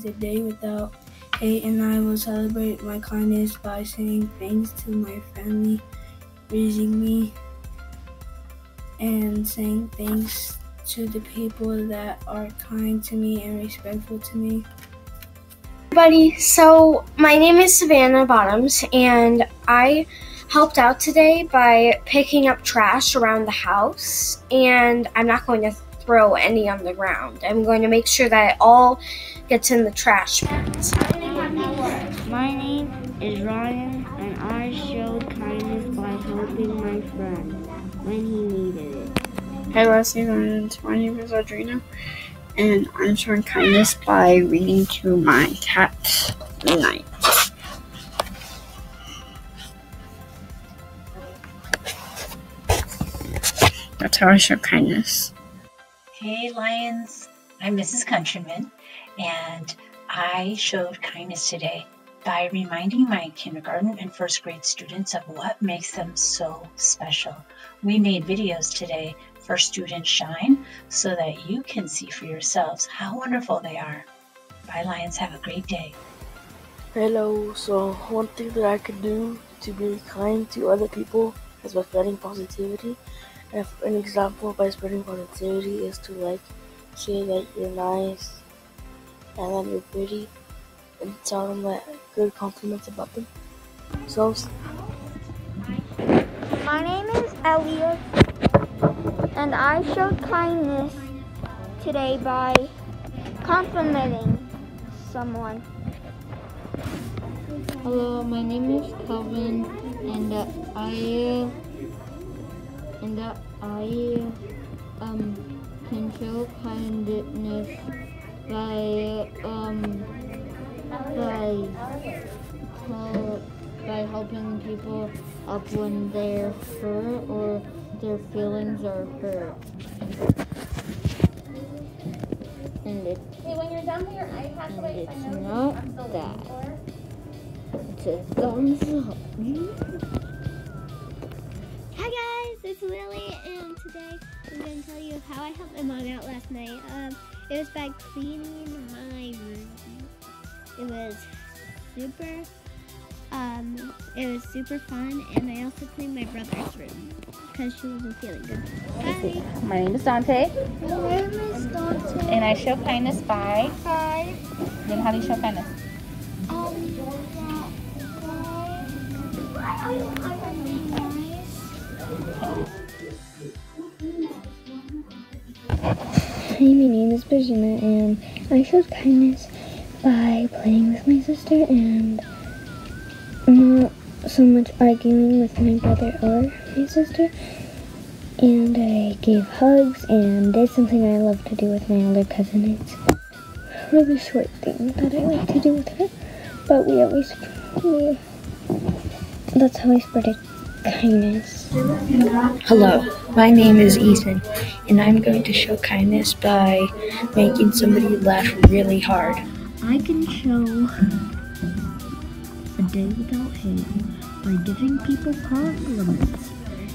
is a day without hate, and I will celebrate my kindness by saying thanks to my family raising me and saying thanks to the people that are kind to me and respectful to me. Everybody, so my name is Savannah Bottoms, and I helped out today by picking up trash around the house, and I'm not going to throw any on the ground. I'm going to make sure that it all gets in the trash bins. My name is Ryan, and I showed kindness by helping my friend when he needed it. Hey Lasley, my name is Audrina, and I'm showing kindness by reading to my cat tonight. That's how I show kindness. Hey Lions, I'm Mrs. Countryman, and I showed kindness today by reminding my kindergarten and first grade students of what makes them so special. We made videos today for Student Shine so that you can see for yourselves how wonderful they are. Bye, Lions. Have a great day. Hello. So, one thing that I could do to be kind to other people is by spreading positivity. And an example by spreading positivity is to like say that you're nice and that you're pretty and tell them that good compliments about themselves. My name is Elliot, and I showed kindness today by complimenting someone. Hello, my name is Calvin, and uh, I and that I um can show kindness by um by uh, by helping people up when they're hurt or their feelings are hurt. And it, Hey, when you're done with your iPad, and wait, it's I know not that. It's a thumbs up. It's Lily, and today I'm going to tell you how I helped my mom out last night. Um, it was by cleaning my room. It was super, um, it was super fun, and I also cleaned my brother's room because she wasn't feeling good. Bye. My name is Dante, My name is Dante. and I show kindness by. Hi. Then how do you show kindness? Um, and I showed kindness by playing with my sister and not so much arguing with my brother or my sister. And I gave hugs and did something I love to do with my older cousin. It's a really short thing that I like to do with her, but we always we, that's how I spread kindness. Hello, my name is Ethan, and I'm going to show kindness by making somebody laugh really hard. I can show a day without hate by giving people compliments.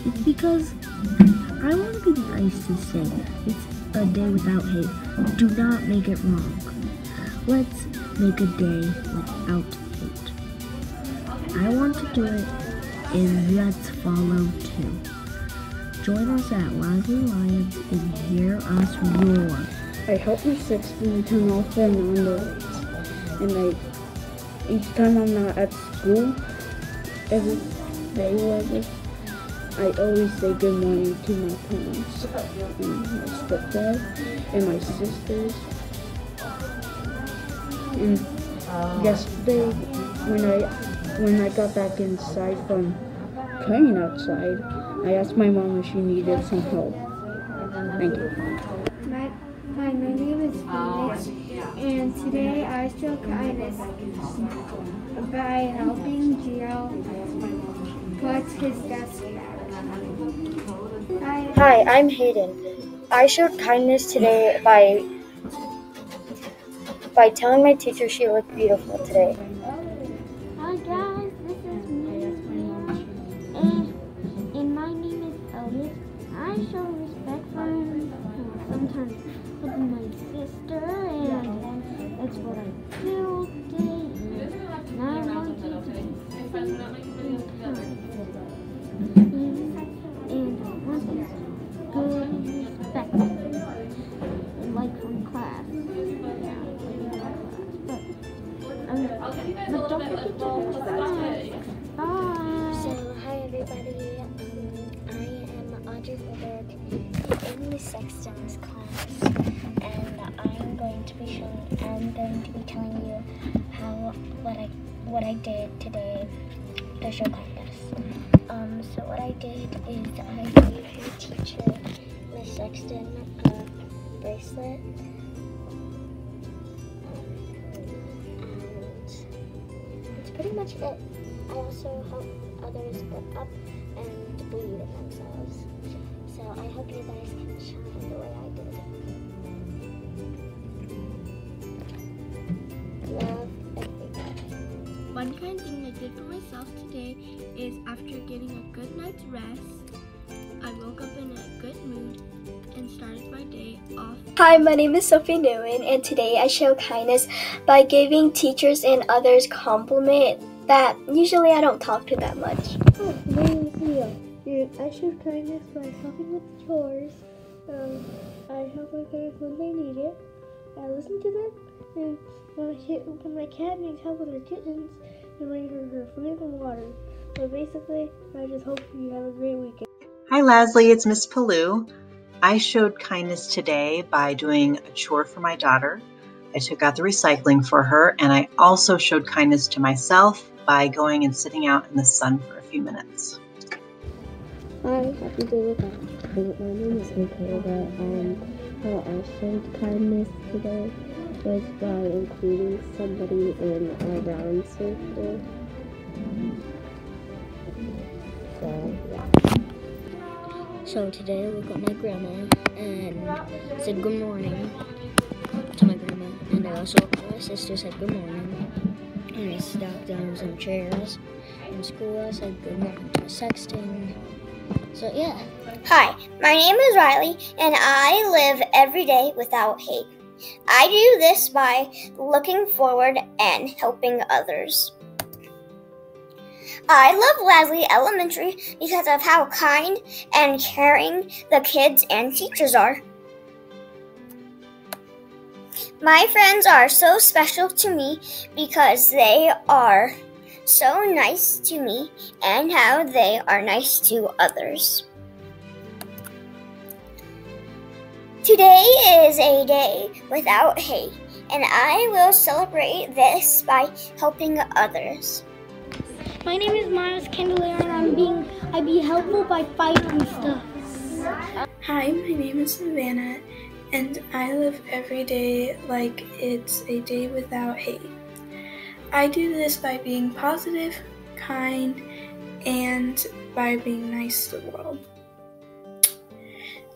It's because I want to be the nice to say it's a day without hate. Do not make it wrong. Let's make a day without hate. I want to do it and let's follow too. Join us at Lively Lions and hear us roar. I help my sister turn off their non and I each time I'm not at school, every day whatever, I always say good morning to my parents and my stepdad and my sisters. And yesterday when I when I got back inside from playing outside, I asked my mom if she needed some help. Thank you. My, hi, my name is Felix, and today I show kindness by helping Gio put his desk back. Hi. Hi, I'm Hayden. I showed kindness today by by telling my teacher she looked beautiful today. Sexton's class, and I'm going to be showing. I'm going to be telling you how what I what I did today to show kindness. Um, so what I did is I gave your teacher, Miss Sexton, a bracelet. And that's pretty much it. I also help others get up and believe in themselves. So I hope you guys can shine the way I did. Love. One kind thing I did for myself today is after getting a good night's rest, I woke up in a good mood and started my day off. Hi, my name is Sophie Nguyen, and today I show kindness by giving teachers and others compliment that usually I don't talk to that much. Oh, I show kindness by helping with chores. Um, I help my parents when they need it. I listen to them, and when, I when my cat needs help with her kittens, I bring her her food and water. So basically, I just hope you have a great weekend. Hi, Lasley. It's Miss Palou. I showed kindness today by doing a chore for my daughter. I took out the recycling for her, and I also showed kindness to myself by going and sitting out in the sun for a few minutes. Hi, happy day with. My name is Michaela. How I showed kindness today was by including somebody in our round circle. So, yeah. So today I woke up my grandma and said good morning to my grandma, and I also woke up my sister said good morning. And I sat down some chairs. In school I said good morning to Sexton. So yeah. Hi, my name is Riley, and I live every day without hate. I do this by looking forward and helping others. I love Lasley Elementary because of how kind and caring the kids and teachers are. My friends are so special to me because they are so nice to me and how they are nice to others. Today is a day without hate, and I will celebrate this by helping others. My name is Miles Candelaire, and I'm being I be helpful by fighting stuff. Hi, my name is Savannah, and I live every day like it's a day without hate. I do this by being positive, kind, and by being nice to the world.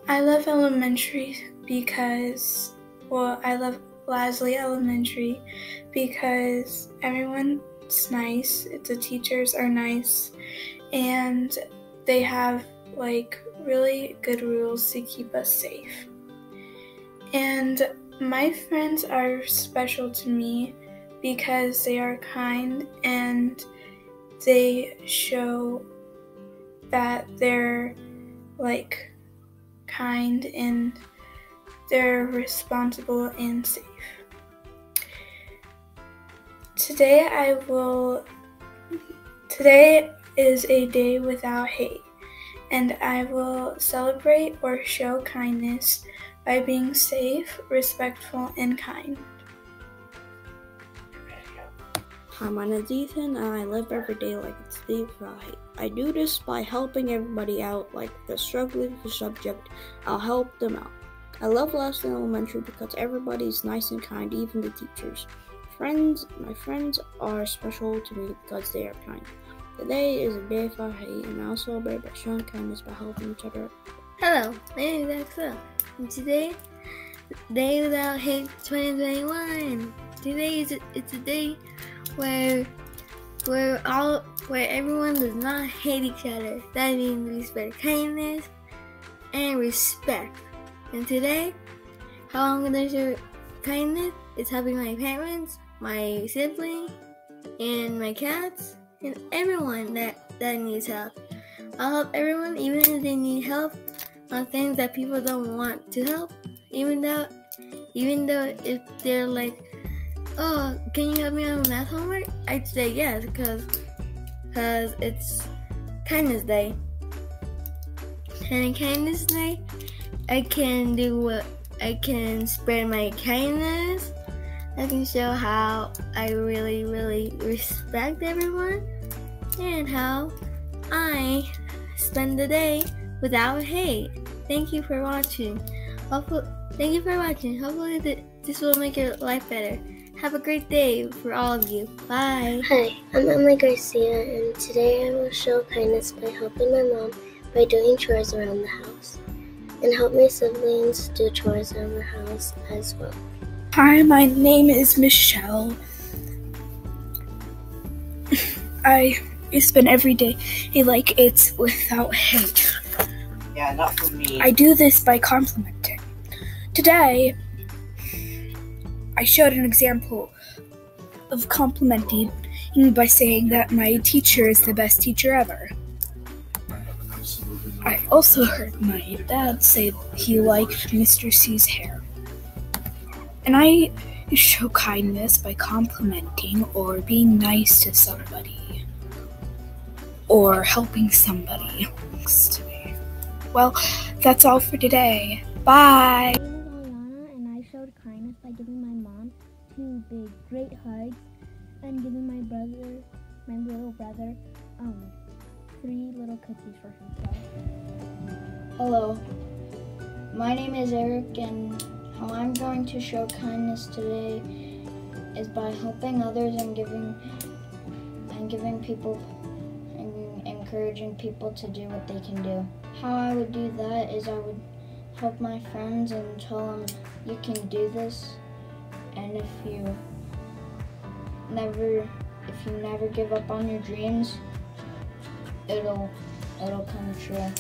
I love elementary because, well, I love Lasley Elementary because everyone's nice, the teachers are nice, and they have like really good rules to keep us safe. And my friends are special to me because they are kind and they show that they're like kind and they're responsible and safe. Today I will today is a day without hate and I will celebrate or show kindness by being safe, respectful, and kind. Hi, my name's Ethan, and I live every day like it's the right. I do this by helping everybody out, like they're struggling with subject, I'll help them out. I love Lasley Elementary because everybody's nice and kind, even the teachers. Friends, my friends are special to me because they are kind. Today is a day for hate, and I'll celebrate by showing kindness by helping each other. Hello, my name is Axel, and today, Day Without Hate 2021. Today is a, it's a day where where all where everyone does not hate each other. That means we spread kindness and respect. And today, how I'm gonna show kindness is helping my parents, my sibling, and my cats, and everyone that that needs help. I'll help everyone, even if they need help on things that people don't want to help. Even though, even though if they're like oh, can you help me on math homework? I'd say yes, because cause it's kindness day. And in kindness day, I can do what I can spread my kindness. I can show how I really, really respect everyone and how I spend the day without hate. Thank you for watching. Hopefully, thank you for watching. Hopefully, th- this will make your life better. Have a great day for all of you. Bye. Hi, I'm Emily Garcia, and today I will show kindness by helping my mom by doing chores around the house, and help my siblings do chores around the house as well. Hi, my name is Michelle. I spend every day like it's without hate. Yeah, not for me. I do this by complimenting. Today, I showed an example of complimenting by saying that my teacher is the best teacher ever. I also heard my dad say he liked Mr. C's hair. And I show kindness by complimenting or being nice to somebody or helping somebody. Well, that's all for today. Bye. And giving my brother, my little brother, um, three little cookies for himself. Hello, my name is Eric, and how I'm going to show kindness today is by helping others and giving and giving people and encouraging people to do what they can do. How I would do that is I would help my friends and tell them you can do this, and if you never if you never give up on your dreams, it'll it'll come true.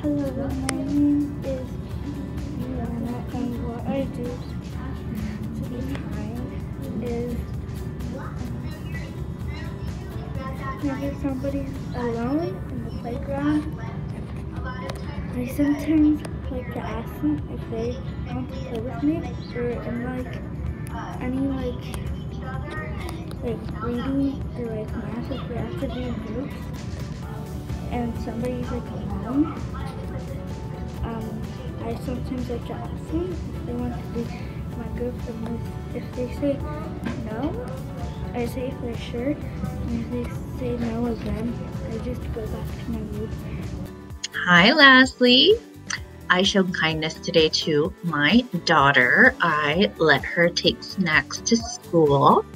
Hello, my name is Rihanna, and what I do to be kind is whenever somebody's alone in the playground, I sometimes like to ask them if they want to play with me, or am like any like like reading or like to do in groups, and somebody's like alone. Um, I sometimes like to ask them if they want to be my group, and if, they say no, I say they're sure, and if they say no again, I just go back to my group. Hi, Lasley. I showed kindness today to my daughter. I let her take snacks to school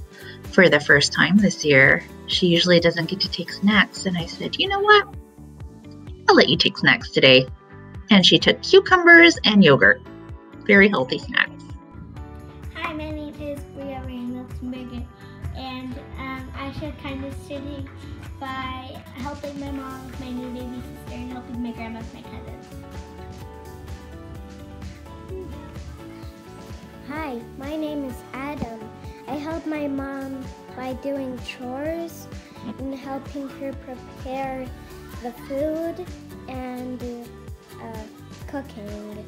for the first time this year. She usually doesn't get to take snacks, and I said, you know what? I'll let you take snacks today. And she took cucumbers and yogurt. Very healthy snacks. Hi, my name is Bria Reynolds-Megan, and um, I showed kindness today by helping my mom with my new baby sister and helping my grandma with my cousins. Hi, my name is Adam. I help my mom by doing chores and helping her prepare the food and uh, cooking.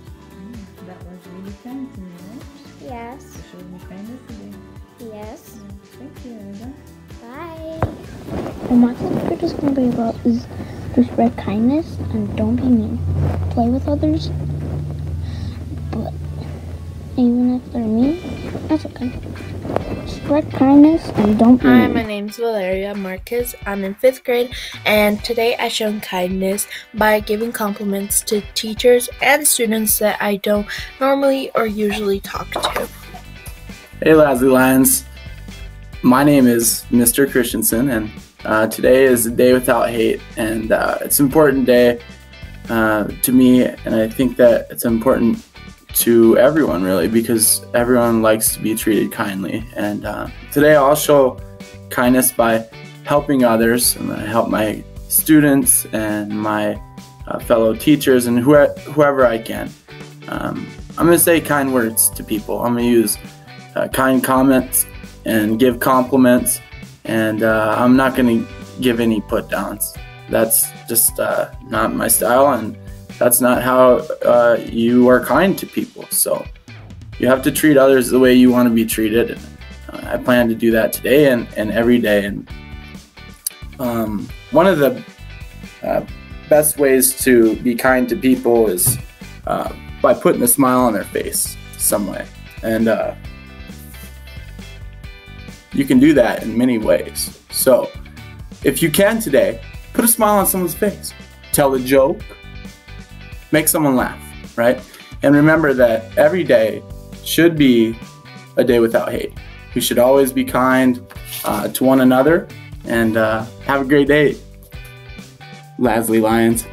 That was really kind to me, right? Yes. You showed me kindness today. Yes. Thank you, Ada. Bye. And my subject is going to be about is to spread kindness and don't be mean. Play with others, Spread kindness and don't be Hi, mean. my name's Valeria Marquez. I'm in fifth grade, and today I shown kindness by giving compliments to teachers and students that I don't normally or usually talk to. Hey, Lasley Lions. My name is Mr. Christensen, and uh, today is a day without hate, and uh, it's an important day uh, to me, and I think that it's important to everyone really because everyone likes to be treated kindly. And uh, today I'll show kindness by helping others. I'm going to help my students and my uh, fellow teachers and whoe- whoever I can. Um, I'm going to say kind words to people. I'm going to use uh, kind comments and give compliments, and uh, I'm not going to give any put downs. That's just uh, not my style, and that's not how uh, you are kind to people. So you have to treat others the way you want to be treated. And, uh, I plan to do that today and, and every day. And um, one of the uh, best ways to be kind to people is uh, by putting a smile on their face some way. And uh, you can do that in many ways. So if you can today, put a smile on someone's face, tell a joke, make someone laugh, right? And remember that every day should be a day without hate. We should always be kind uh, to one another and uh, have a great day, Lasley Lions.